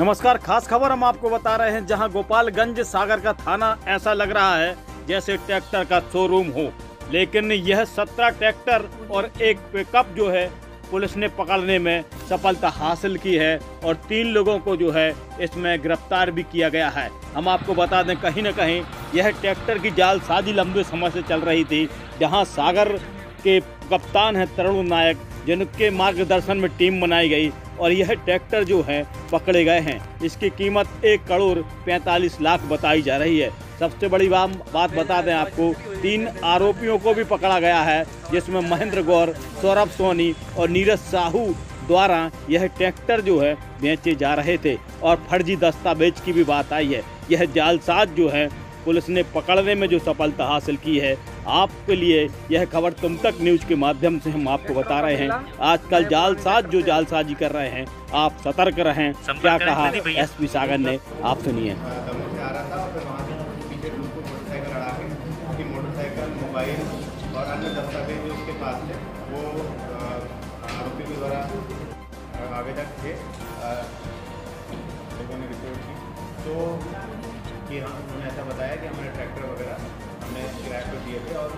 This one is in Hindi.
नमस्कार, खास खबर हम आपको बता रहे हैं जहाँ गोपालगंज सागर का थाना ऐसा लग रहा है जैसे ट्रैक्टर का शोरूम हो। लेकिन यह सत्रह ट्रैक्टर और एक पिकअप जो है, पुलिस ने पकड़ने में सफलता हासिल की है और तीन लोगों को जो है, इसमें गिरफ़्तार भी किया गया है। हम आपको बता दें, कहीं ना कहीं यह ट्रैक्टर की जालसाजी लंबे समय से चल रही थी, जहाँ सागर के कप्तान हैं तरुण नायक जिनके मार्गदर्शन में टीम बनाई गई और यह ट्रैक्टर जो है, पकड़े गए हैं। इसकी कीमत एक करोड़ पैंतालीस लाख बताई जा रही है। सबसे बड़ी बात बता दें आपको, तीन आरोपियों को भी पकड़ा गया है, जिसमें महेंद्र गौर, सौरभ सोनी और नीरज साहू द्वारा यह ट्रैक्टर जो है बेचे जा रहे थे। और फर्जी दस्तावेज़ की भी बात आई है। यह जालसाज जो है पुलिस ने पकड़ने में जो सफलता हासिल की है आपके लिए यह खबर तुम तक न्यूज़ के माध्यम से हम आपको बता रहे हैं। आजकल जालसाज जो जालसाजी कर रहे हैं आप सतर्क रहें। क्या कहा एसपी सागर ने? आप सुनिए। और अन्य दस्तावेज़ जो उसके पास थे वो आरोपी के द्वारा आवेदक थे लोगों ने रिपोर्ट की तो कि हाँ उन्होंने ऐसा बताया कि हमारे ट्रैक्टर वगैरह हमने किराए पर दिए थे और